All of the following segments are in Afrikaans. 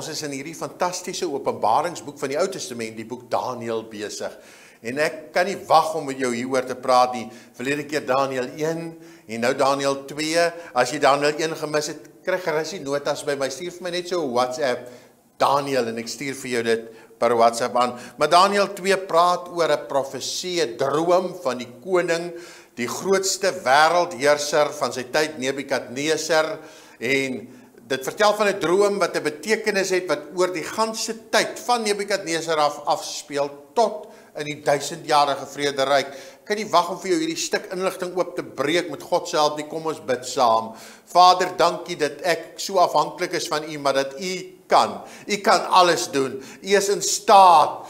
Ons is in hierdie fantastiese Openbaringsboek van die Ou Testament, die boek Daniël besig. En ek kan nie wag om met jou hieroor te praat nie. Verlede keer Daniël 1 en nou Daniël 2. As jy Daniël 1 gemis het, kry gerus die notas by my. Stuur vir my net so 'n WhatsApp Daniël en ek stuur vir jou dit per WhatsApp aan. Maar Daniël 2 praat oor 'n profesie, 'n droom van die koning, die grootste wêreldheerser van sy tyd Nebukadneser en dit vertel van 'n droom wat 'n betekenis het wat oor die ganse tyd van Nebukadneser af afspeel tot in die duisendjarige vrederyk. Kan nie wag om vir jou hierdie stuk inligting oop te breek met God se hulp nie. Kom ons bid saam. Vader, dankie dat ek so afhanklik is van U, maar dat U kan. U kan alles doen. U is in staat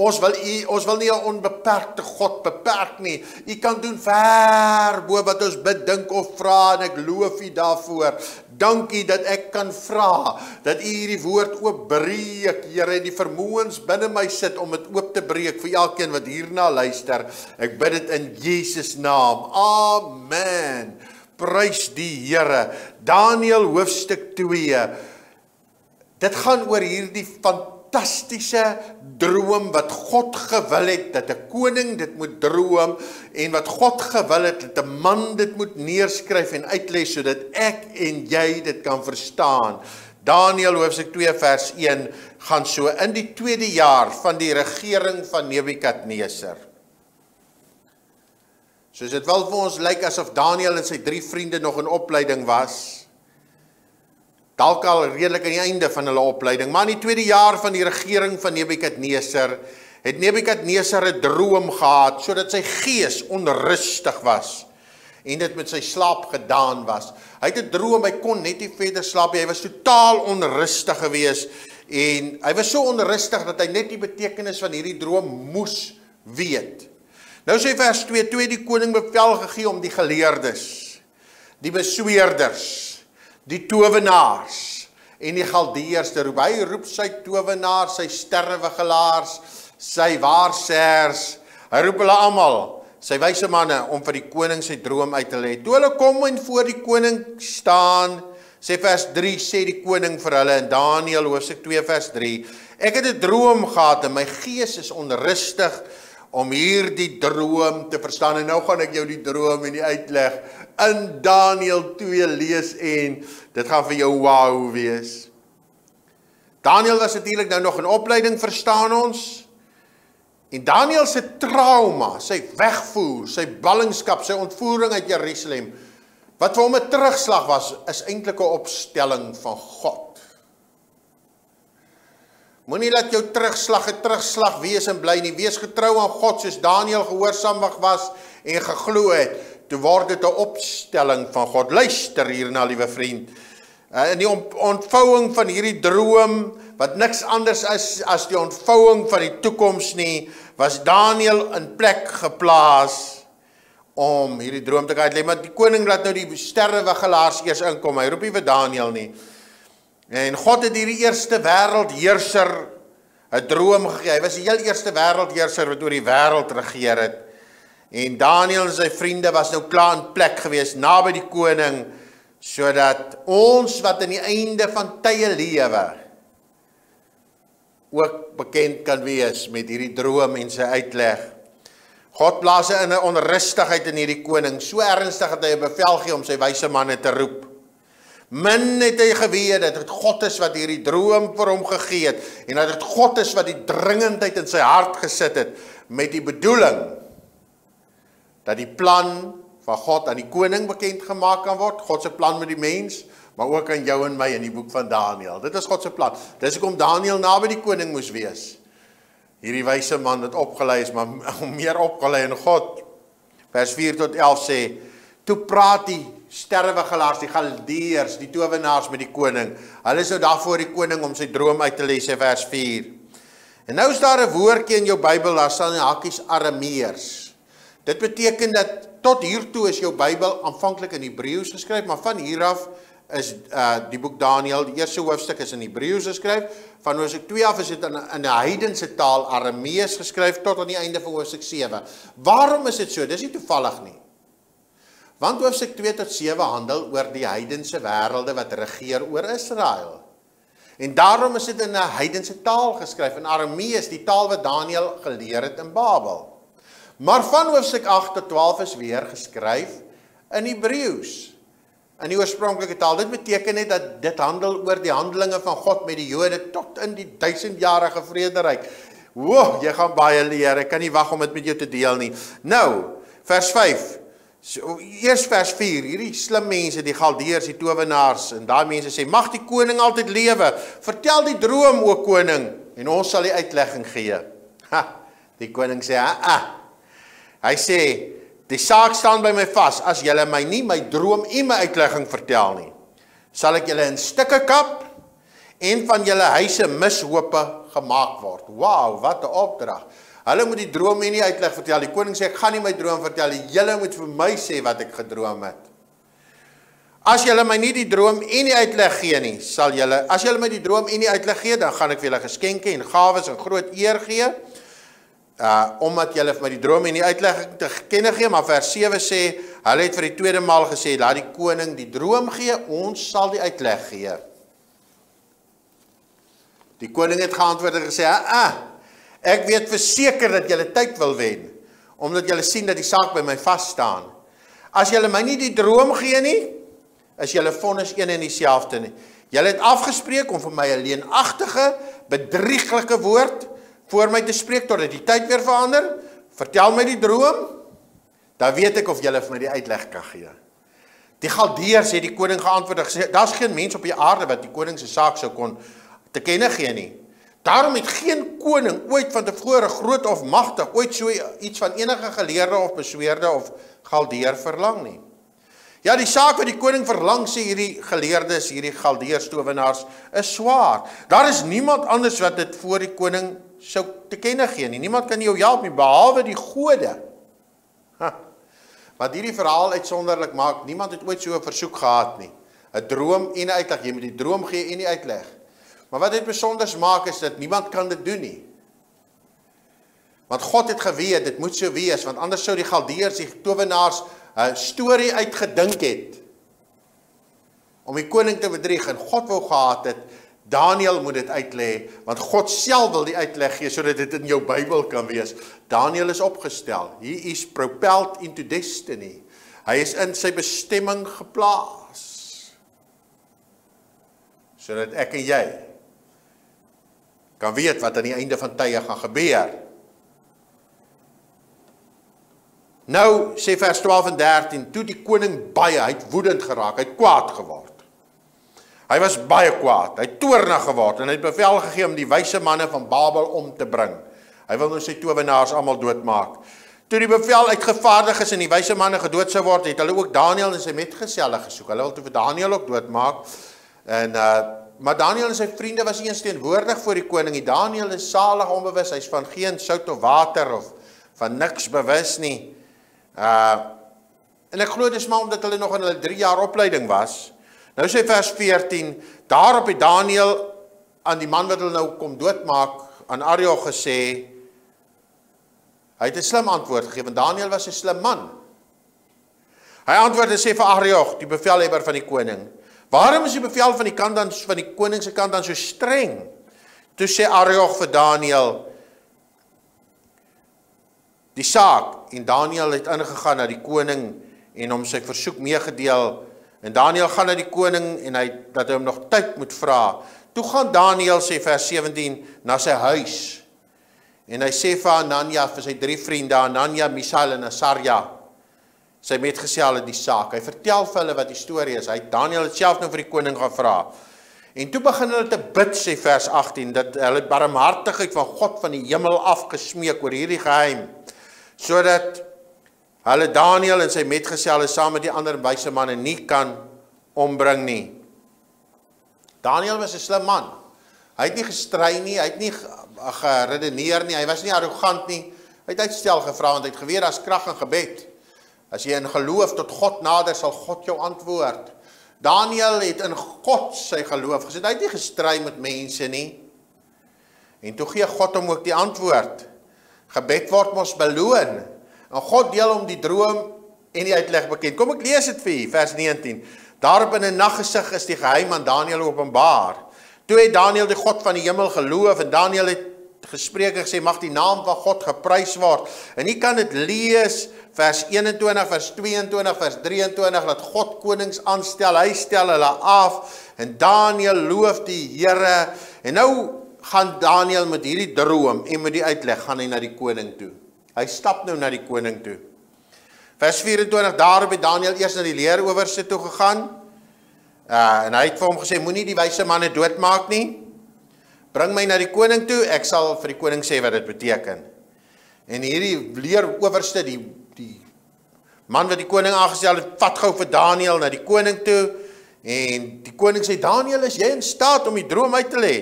Ons wil u ons wil nie 'n onbeperkte God beperk nie. U kan doen ver bo wat ons bid, dink of vra en ek loof u daarvoor. Dankie dat ek kan vra dat u hierdie woord oopbreek, Here, die vermoëns binne my sit om dit oop te breek vir elkeen wat hierna luister. Ek bid dit in Jesus naam. Amen. Prys die Here. Daniël hoofstuk 2. Dit gaan oor hierdie fantastiese fantastiese droom wat God gewil het dat 'n koning dit moet droom en wat God gewil het dat 'n man dit moet neerskryf en uitlê sodat ek en jy dit kan verstaan. Daniël hoofstuk 2 vers 1 gaan so in die tweede jaar van die regering van Nebukadneser. Soos dit wel vir ons lyk asof Daniël en sy drie vriende nog in opleiding was, dalk al redelik aan die einde van hulle opleiding, maar in die tweede jaar van die regering van Nebukadneser het Nebukadneser 'n droom gehad sodat sy gees onrustig was en dit met sy slaap gedaan was. Hy het 'n droom, hy kon net nie verder slaap nie. Hy was totaal onrustig geweest en hy was so onrustig dat hy net die betekenis van hierdie droom moes weet. Nou sê vers 2: "Toe het die koning bevel gegee om die geleerdes, die besweerders, die towenaars en die galdeërs te roep. Hy roep sy towenaars, sy sterrewigelaars, sy waarsêers. Hy roep hulle almal, sy wyse manne om vir die koning sy droom uit te lê. Toe hulle kom en voor die koning staan, sê vers 3 sê die koning vir hulle in Daniël hoofstuk 2 vers 3: Ek het 'n droom gehad en my gees is onrustig om hierdie droom te verstaan en nou gaan ek jou die droom en die uitleg in Daniël 2 lees en dit gaan vir jou wow wees. Daniël was natuurlik nou nog in opleiding verstaan ons. En Daniël se trauma, sy wegvoer, sy ballingskap, sy ontvoering uit Jerusalem wat vir hom 'n terugslag was, is eintlik 'n opstelling van God. Moenie laat jou terugslag 'n terugslag wees en bly nie. Wees getrou aan God soos Daniël gehoorsaamig was en geglo het. Toe word dit 'n opstelling van God. Luister hierna, liewe vriend. In die ontvouing van hierdie droom wat niks anders is as die ontvouing van die toekoms nie, was Daniël in plek geplaas om hierdie droom te uitlei. Maar die koning laat nou die sterrewigelaars eers inkom. Hy roep nie vir Daniël nie. En God het hierdie eerste wêreldheerser 'n droom gegee. Hy was die heel eerste wêreldheerser wat oor die wêreld regeer het. En Daniël en sy vriende was nou klaar in plek gewees naby die koning sodat ons wat aan die einde van tye lewe ook bekend kan wees met hierdie droom en sy uitleg. God plaas 'n onrustigheid in hierdie koning, so ernstig dat hy 'n bevel gee om sy wyse manne te roep. Min het hy geweet dat dit God is wat hierdie droom vir hom gegee het en dat dit God is wat die dringendheid in sy hart gesit het met die bedoeling dat die plan van God aan die koning bekend gemaak kan word, God se plan met die mens, maar ook aan jou en my in die boek van Daniël. Dit is God se plan. Dis hoekom Daniël naby die koning moes wees. Hierdie wyse man wat opgelei is, maar meer opgelei in God. Vers 4 tot 11 sê: "Toe praat die sterwegelaars, die galdeers, die towenaars met die koning. Hulle sou daar voor die koning om sy droom uit te lê, sê vers 4. En nou is daar 'n woordjie in jou Bybel, daar staan in hakkies Arameërs. Dit beteken dat tot hiertoe is jou Bybel aanvanklik in Hebreëus geskryf, maar van hier af is uh die boek Daniël, die eerste hoofstuk is in Hebreëus geskryf. Van hoofstuk 2 af is dit in 'n heidense taal Aramees geskryf tot aan die einde van hoofstuk 7. Waarom is dit so? Dis nie toevallig nie. Want hoofstuk 2 tot 7 handel oor die heidense wêrelde wat regeer oor Israel. En daarom is dit in 'n heidense taal geskryf in Aramees, die taal wat Daniël geleer het in Babel. Maar van hoofstuk 8 tot 12 is weer geskryf in Hebreëus. In die oorspronklike taal. Dit beteken net dat dit handel oor die handelinge van God met die Jode tot in die duisendjarige vrederyk. Woah, jy gaan baie leer. Ek kan nie wag om dit met jou te deel nie. Nou, vers 5. So, eers vers 4, hierdie slim mense, die galdeers, die towenaars en daai mense sê mag die koning altyd lewe. Vertel die droom o koning en ons sal die uitlegging gee. Ha, die koning sê, "Ah, ah." Hy sê, "Die saak staan by my vas as julle my nie my droom en my uitlegging vertel nie. Sal ek julle in stukke kap en van julle huise mishope gemaak word." Wow, wat 'n opdrag. Hulle moet die droom en die uitleg vertel. Die koning sê ek gaan nie my droom vertel nie. Julle moet vir my sê wat ek gedroom het. As julle my nie die droom en die uitleg gee nie, sal julle as julle my die droom en die uitleg gee, dan gaan ek vir julle geskenke en gawes en groot eer gee. Uh omdat julle vir my die droom en die uitleg te kenne gee, maar vers 7 sê, hulle het vir die tweede maal gesê, laat die koning die droom gee, ons sal die uitleg gee. Die koning het geantwoord en gesê, "Ah, ah Ek weet verseker dat julle tyd wil wen omdat julle sien dat die saak by my vas staan. As julle my nie die droom gee nie, is julle vonnis een en dieselfde nie. Julle het afgespreek om vir my 'n leenagtige, bedrieglike woord voor my te spreek totdat die tyd weer verander. Vertel my die droom, dan weet ek of julle vir my die uitleg kan gee. Die Galdeërs het die koning geantwoord en gesê: "Daar's geen mens op die aarde wat die koning se saak sou kon te kenne gee nie." Daarom het geen koning ooit van tevore groot of magtig ooit so iets van enige geleerde of besweerde of galdeer verlang nie. Ja, die saak wat die koning verlang sê hierdie geleerdes, hierdie galdeers towenaars is swaar. Daar is niemand anders wat dit voor die koning sou te kenne gee nie. Niemand kan jou help nie behalwe die gode. Ha. Wat hierdie verhaal uitsonderlik maak, niemand het ooit so 'n versoek gehad nie. 'n Droom en 'n uitleg, jy moet die droom gee en die uitleg. Maar wat dit besonders maak is dat niemand kan dit doen nie. Want God het geweet dit moet so wees want anders sou die galdeërs die towenaars 'n storie uitgedink het om die koning te bedrieg en God wou gehad het Daniel moet dit uitlê want God self wil die uitleg gee sodat dit in jou Bybel kan wees. Daniel is opgestel. He is propelled into destiny. Hy is in sy bestemming geplaas. Sodat ek en jy kan weet wat aan die einde van tye gaan gebeur. Nou sê vers 12 en 13, toe die koning baie uit woedend geraak, hy het kwaad geword. Hy was baie kwaad, hy toornig geword en hy het bevel gegee om die wyse manne van Babel om te bring. Hy wil nou sy towenaars almal doodmaak. Toe die bevel uitgevaardig is en die wyse manne gedood sou word, het hulle ook Daniël en sy metgeselle gesoek. Hulle wil toe vir Daniël ook doodmaak. En uh Maar Daniël en sy vriende was eens teenwoordig voor die koning. Die Daniël is salig onbewus, hy's van geen sout of water of van niks bewus nie. Uh en ek glo dis maar omdat hulle nog in hulle 3 jaar opleiding was. Nou sê vers 14, daarop het Daniël aan die man wat hulle nou kom doodmaak aan Ariog gesê hy het 'n slim antwoord gegee want Daniël was 'n slim man. Hy antwoord en sê vir Ariog, die bevelhebber van die koning: Waarom is die bevel van die kant dan van die koning se kant dan so streng? Toe sê Ariog vir Daniël die saak en Daniël het ingegaan na die koning en hom sy versoek meegedeel en Daniël gaan na die koning en hy dat hy hom nog tyd moet vra. Toe gaan Daniël sê vers 17 na sy huis. En hy sê vir Anania vir sy drie vriende Anania, Misael en Asaria sy metgeselle die saak. Hy vertel vir hulle wat die storie is. Hy Daniël het self nou vir die koning gevra. En toe begin hulle te bid sê vers 18 dat hulle barmhartigheid van God van die hemel af gesmeek oor hierdie geheim sodat hulle Daniël en sy metgeselle saam met die ander wyse manne nie kan ombring nie. Daniël was 'n slim man. Hy het nie gestry nie, hy het nie geredeneer nie, hy was nie arrogant nie. Hy het uitstel gevra want hy het geweet daar's krag in gebed. As jy in geloof tot God nader, sal God jou antwoord. Daniël het in God sy geloof gesit. Hy het nie gestry met mense nie. En toe gee God hom ook die antwoord. Gebed word mos beloon. En God deel hom die droom en die uitleg bekend. Kom ek lees dit vir u, vers 19. Daarop in 'n naggesig is die geheim aan Daniël openbaar. Toe het Daniël die God van die hemel geloof en Daniël het gespreek en gesê mag die naam van God geprys word. En jy kan dit lees vers 21 vers 22 vers 23 dat God konings aanstel. Hy stel hulle af en Daniël loof die Here. En nou gaan Daniël met hierdie droom en met die uitleg gaan hy na die koning toe. Hy stap nou na die koning toe. Vers 24 daarop het Daniël eers na die leeroowerste toe gegaan. Uh en hy het vir hom gesê moenie die wyse manne doodmaak nie. Bring my na die koning toe, ek sal vir die koning sê wat dit beteken. En hierdie leeroowerste die die man wat die koning aangestel het, vat gou vir Daniël na die koning toe en die koning sê Daniël, is jy in staat om die droom uit te lê?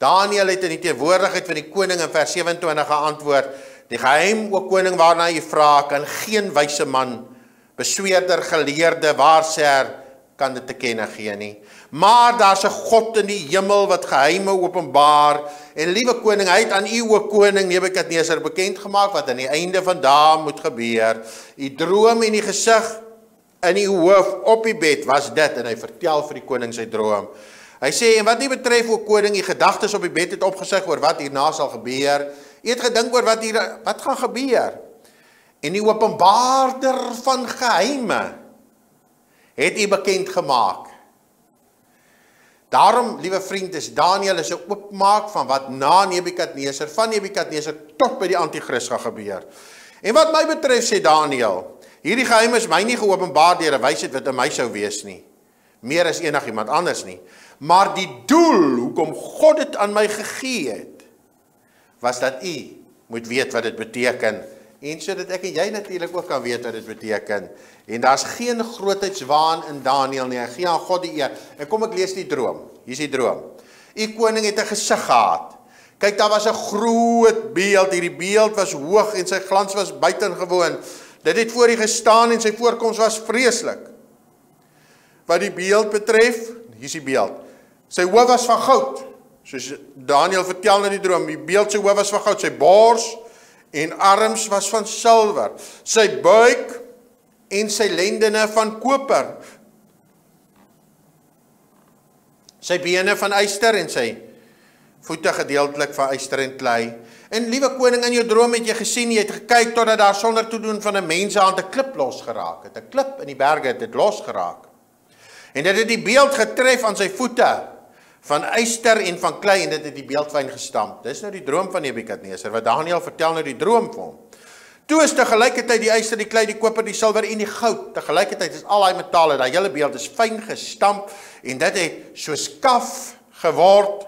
Daniël het in die teenwoordigheid van die koning in vers 27 geantwoord: "Die geheim o koning waarna jy vra, kan geen wyse man, besweerder, geleerde, waarsêer kan dit te kenne gee nie. Maar daar's 'n God in die hemel wat geheime openbaar. En liewe koning, hy het aan u o koning Nebukadnesar bekend gemaak wat aan die einde van dae moet gebeur. U droom en die gesig in u hoof op die bed was dit en hy vertel vir die koning sy droom. Hy sê en wat nie betref o koning, u gedagtes op die bed het opgesig oor wat hierna sal gebeur. U het gedink oor wat hier wat gaan gebeur. En die openbaarder van geheime het u bekend gemaak. Daarom, liewe vriend, is Daniël is 'n oopmaak van wat na Nebukadneser, van Nebukadneser tot by die anti-kris gaan gebeur. En wat my betref sê Daniël, hierdie geheim is my nie geopenbaar deur 'n wysheid wat in my sou wees nie, meer as enigiemand anders nie, maar die doel hoekom God dit aan my gegee het, was dat u moet weet wat dit beteken en sodat ek en jy natuurlik ook kan weet wat dit beteken. En daar's geen grootheidswaan in Daniël nie. Hy gee aan God die eer. En kom ek lees die droom. Hier's die droom. U koning het 'n gesig gehad. Kyk, daar was 'n groot beeld. Hierdie beeld was hoog en sy glans was buitengewoon. Dit het voor u gestaan en sy voorkoms was vreeslik. Wat die beeld betref, hier's die beeld. Sy hoof was van goud. Soos Daniël vertel in die droom, die beeld se hoof was van goud, sy bors en arms was van silwer. Sy buik en sy lendene van koper. Sy bene van yster en sy voete gedeeltelik van yster en klei. En liewe koning in jou droom het jy gesien jy het gekyk totdat daar sonder toedoen van 'n mens aan 'n klip los geraak het. 'n Klip in die berge het dit los geraak. En dit het die beeld getref aan sy voete van yster en van klei en dit het die beeldwyn gestamp. Dis nou die droom van Nebukadneser wat Daniël vertel nou die droom vir hom. Toe is te gelykertyd die yster, die klei, die koper, die silwer en die goud. Te gelykertyd is al daai metale, daai hele beeld is fyn gestamp en dit het so skaf geword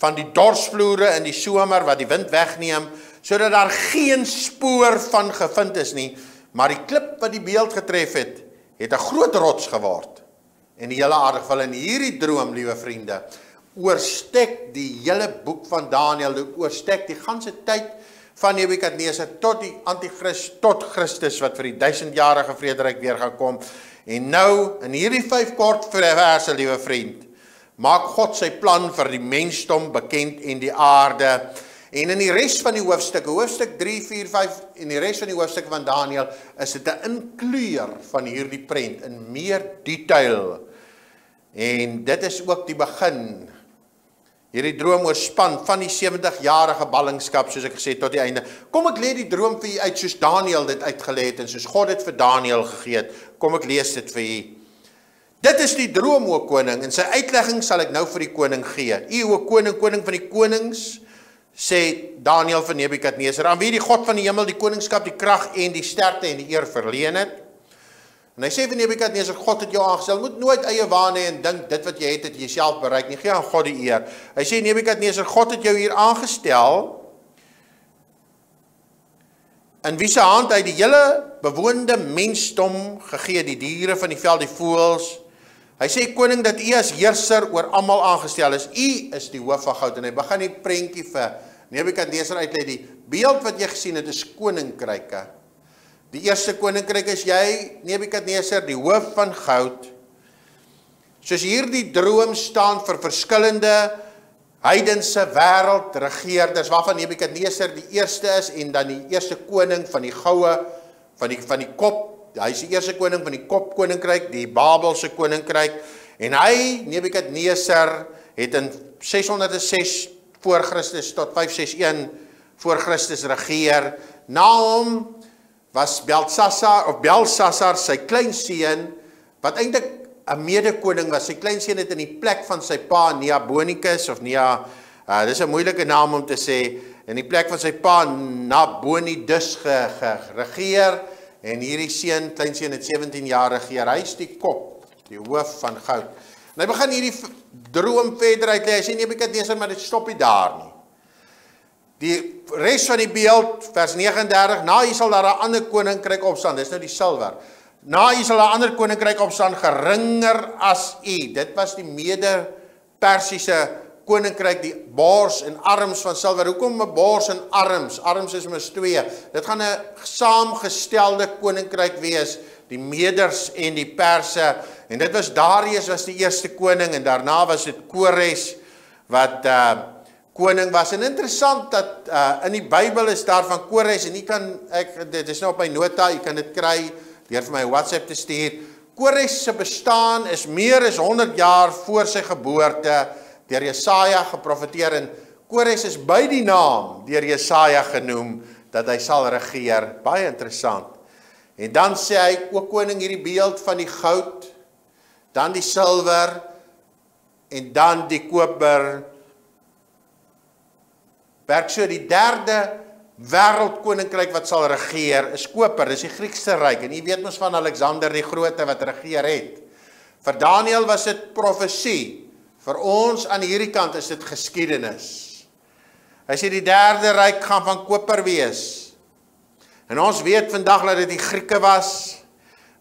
van die dorsvloere in die somer wat die wind wegneem sodat daar geen spoor van gevind is nie, maar die klip wat die beeld getref het, het 'n groot rots geword. En die hele aarde geval in hierdie droom, liewe vriende, oorstek die hele boek van Daniël, oorstek die ganse tyd van Nebukadneser tot die anti-kris tot Christus wat vir die 1000-jarige vrederyk weer gaan kom. En nou in hierdie vyf kort verse, liewe vriend, maak God sy plan vir die mensdom bekend en die aarde. En in die res van die hoofstukke, hoofstuk 3, 4, 5 en die res van die hoofstukke van Daniël, is dit 'n inkleur van hierdie prent in meer detail. En dit is ook die begin hierdie droom oorspan van die 70 jarige ballingskap soos ek gesê tot die einde. Kom ek lê die droom vir u uit soos Daniël dit uitgelê het en soos God dit vir Daniël gegee het. Kom ek lees dit vir u. Dit is die droom o koning en sy uitlegging sal ek nou vir die koning gee. U o koning, koning van die konings sê Daniël van Nebukadneser aan wie die God van die hemel die koningskap, die krag en die sterkte en die eer verleen het. En hy sê vir Nebukadneser, God het jou aangestel. Moet nooit eie waan hê en dink dit wat jy het het jy self bereik nie. Gee aan God die eer. Hy sê Nebukadneser, God het jou hier aangestel. In wie se hand hy die hele bewoonde mensdom gegee, die diere van die veld, die voëls. Hy sê koning dat u as heerser oor almal aangestel is. U is die hoof van goud en hy begin die prentjie vir Nebukadneser uitlei die beeld wat jy gesien het is koninkryke. Die eerste koninkryk is jy, Nebukadneser, die hoof van goud. Soos hierdie droom staan vir verskillende heidense wêreld regerders waarvan Nebukadneser die eerste is en dan die eerste koning van die goue van die van die kop. Hy is die eerste koning van die kop koninkryk, die Babelse koninkryk en hy Nebukadneser het in 606 voor Christus tot 561 voor Christus regeer. Na hom was Belsasar of Belsasar sy kleinseun wat eintlik 'n mede-koning was. Sy kleinseun het in die plek van sy pa Neabonicus of Nea uh, dis 'n moeilike naam om te sê in die plek van sy pa Nabonidus geregeer en hierdie seun kleinseun het 17 jaar regeer. Hy is die kop, die hoof van goud. En hy begin hierdie droom verder uit lê. Hy sê Nebukadneser, maar dit stop nie daar nie. Die res van die beeld vers 39, na hy sal daar 'n ander koninkryk opstaan. Dis nou die silwer. Na hy sal 'n ander koninkryk opstaan geringer as u. Dit was die Mede Persiese koninkryk, die bors en arms van silwer. Hoekom 'n bors en arms? Arms is mos twee. Dit gaan 'n saamgestelde koninkryk wees, die Meders en die Perse En dit was Darius was die eerste koning en daarna was dit Kores wat uh koning was. En interessant dat uh in die Bybel is daar van Kores en u kan ek dit is nou op my nota, u kan dit kry deur vir my WhatsApp te stuur. Kores se bestaan is meer as 100 jaar voor sy geboorte deur Jesaja geprofeteer en Kores is by die naam deur Jesaja genoem dat hy sal regeer. Baie interessant. En dan sê hy ook koning hierdie beeld van die goud dan die silwer en dan die koper. Werk so die derde wêreldkoninkryk wat sal regeer is koper, dis die Griekse ryk en jy weet mos van Alexander die Grote wat regeer het. Vir Daniël was dit profesie. Vir ons aan hierdie kant is dit geskiedenis. Hy sê die derde ryk gaan van koper wees. En ons weet vandag dat dit die Grieke was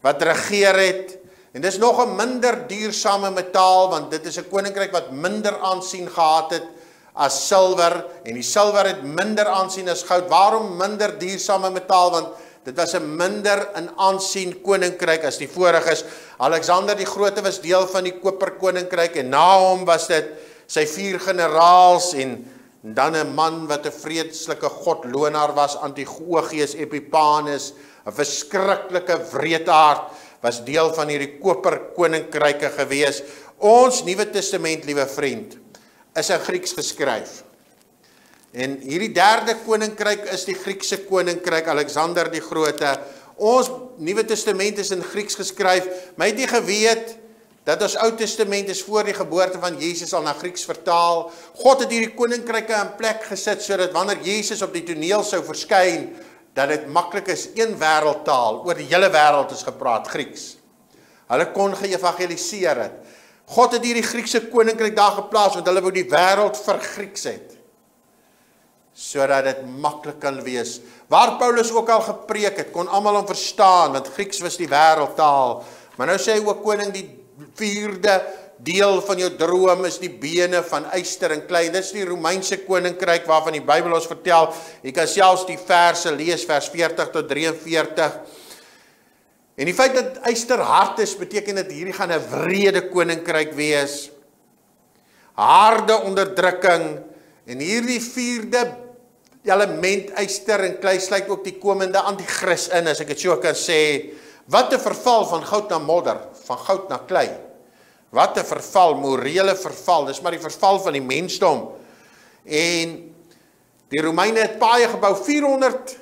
wat regeer het En dis nog 'n minder duursame metaal want dit is 'n koninkryk wat minder aansien gehad het as silwer en die silwer het minder aansien as goud. Waarom minder duursame metaal want dit was 'n minder in aansien koninkryk as die voriges. Alexander die Grote was deel van die koper koninkryk en na hom was dit sy vier generaals en dan 'n man wat 'n vreeslike godlonaar was Antiochus Epiphanes, 'n verskriklike wreedaard was deel van hierdie koper koninkryke gewees. Ons Nuwe Testament, liewe vriend, is in Grieks geskryf. En hierdie derde koninkryk is die Griekse koninkryk Alexander die Grote. Ons Nuwe Testament is in Grieks geskryf. My het nie geweet dat ons Ou Testament is voor die geboorte van Jesus al na Grieks vertaal. God het hierdie koninkryke in plek gesit sodat wanneer Jesus op die toneel sou verskyn, dat dit maklik is een wêreldtaal oor die hele wêreld is gepraat Grieks. Hulle kon geëvangeliseer het. God het hierdie Griekse koninkryk daar geplaas want hulle wou die wêreld vergrieks het. Sodat dit maklik kan wees. Waar Paulus ook al gepreek het, kon almal hom verstaan want Grieks was die wêreldtaal. Maar nou sê hy ook koning die vierde deel van jou droom is die bene van yster en klei. Dis die Romeinse koninkryk waarvan die Bybel ons vertel. Jy kan selfs die verse lees vers 40 tot 43. En die feit dat yster hard is, beteken dit hierdie gaan 'n wrede koninkryk wees. Harde onderdrukking en hierdie vierde element yster en klei sluit ook die komende anti-kris in as ek dit so kan sê. Wat 'n verval van goud na modder, van goud na klei. Wat 'n verval, morele verval. Dis maar die verval van die mensdom. En die Romeine het paaie gebou 400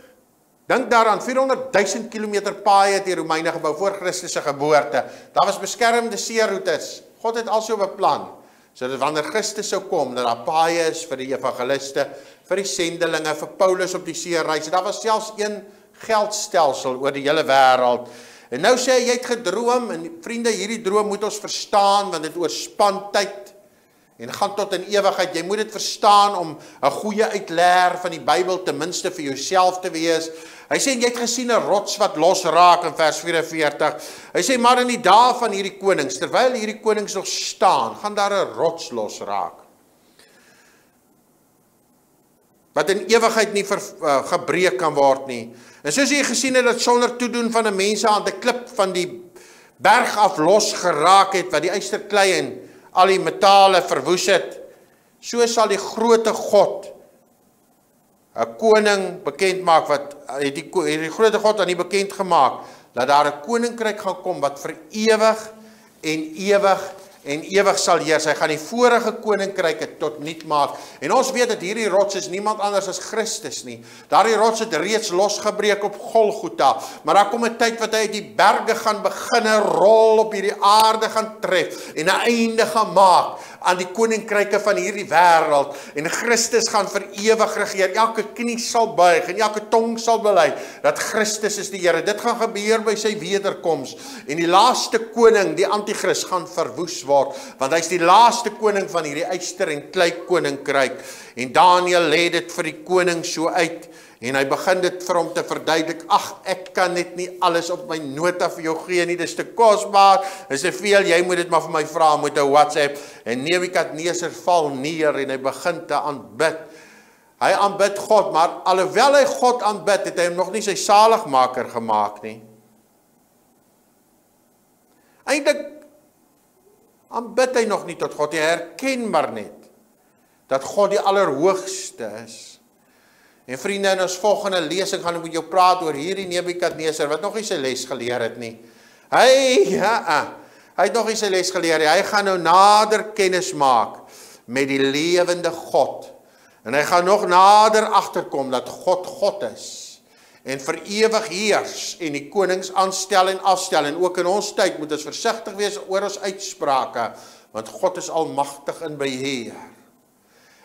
Dink daaraan 400 000 km paaie het die Romeine gebou voor Christus se geboorte. Daar was beskermde seeroetes. God het also beplan sodat wanneer Christus sou kom, dat daar paaie is vir die evangeliste, vir die sendelinge, vir Paulus op die see reis. Daar was selfs een geldstelsel oor die hele wêreld. En nou sê hy jy het gedroom en vriende hierdie droom moet ons verstaan want dit oorspan tyd en gaan tot in ewigheid. Jy moet dit verstaan om 'n goeie uitleer van die Bybel ten minste vir jouself te wees. Hy sê jy het gesien 'n rots wat losraak in vers 44. Hy sê maar in die dae van hierdie konings terwyl hierdie konings nog staan, gaan daar 'n rots losraak. Wat in ewigheid nie ver, uh, gebreek kan word nie. En soos jy gesien het dat sonder toedoen van 'n mens aan 'n klip van die berg af los geraak het wat die ysterklei en al die metale verwoes het, so sal die grootte God 'n koning bekend maak wat het die het die grootte God aan die bekend gemaak dat daar 'n koninkryk gaan kom wat vir ewig en ewig en ewig sal heers. Hy gaan die vorige koninkryke tot nul maak. En ons weet dat hierdie rots is niemand anders as Christus nie. Daardie rots het reeds losgebreek op Golgotha, maar daar kom 'n tyd wat hy uit die berge gaan beginne rol op hierdie aarde gaan tref en 'n einde gaan maak aan die koninkryke van hierdie wêreld en Christus gaan vir ewig regeer. Elke knie sal buig en elke tong sal bely dat Christus is die Here. Dit gaan gebeur by sy wederkoms en die laaste koning, die anti-kris gaan verwoes word want hy's die laaste koning van hierdie eyster en klei koninkryk en Daniël lê dit vir die koning so uit en hy begin dit vir hom te verduidelik ag ek kan net nie alles op my nota vir jou gee nie dis te kosbaar is te veel jy moet dit maar vir my vra met 'n WhatsApp en Nebukadneser val neer en hy begin te aanbid hy aanbid God maar alhoewel hy God aanbid het hy hom nog nie sy saligmaker gemaak nie Eindelik aanbid hy nog nie tot God. Hy herken maar net dat God die allerhoogste is. En vriende, in ons volgende lesing gaan ek met jou praat oor hierdie Nebukadneser wat nog nie sy les geleer het nie. Hy ja, hy het nog nie sy les geleer nie. Hy gaan nou nader kennis maak met die lewende God. En hy gaan nog nader agterkom dat God God is en vir ewig heers en die konings aanstel en afstel en ook in ons tyd moet ons versigtig wees oor ons uitsprake want God is almagtig in beheer.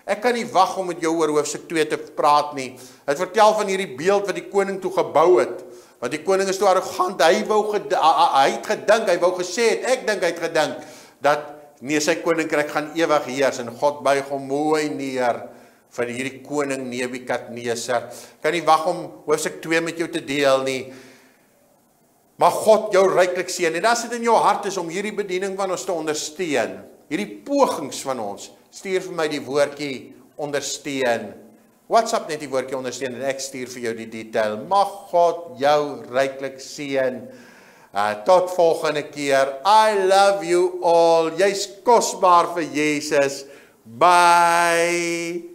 Ek kan nie wag om met jou oor hoofstuk 2 te praat nie. Dit vertel van hierdie beeld wat die koning toe gebou het. Want die koning is toe arrogant. Hy wou hy het gedink, hy wou gesê het, ek dink hy het gedink dat nee sy koninkryk gaan ewig heers en God buig hom mooi neer van hierdie koning Nebukadneser. Kan nie wag om hoofstuk 2 met jou te deel nie. Mag God jou ryklik seën en as dit in jou hart is om hierdie bediening van ons te ondersteun, hierdie pogings van ons, stuur vir my die woordjie ondersteun. WhatsApp net die woordjie ondersteun en ek stuur vir jou die detail. Mag God jou ryklik seën. Uh tot volgende keer. I love you all. Jy's kosbaar vir Jesus. Bye.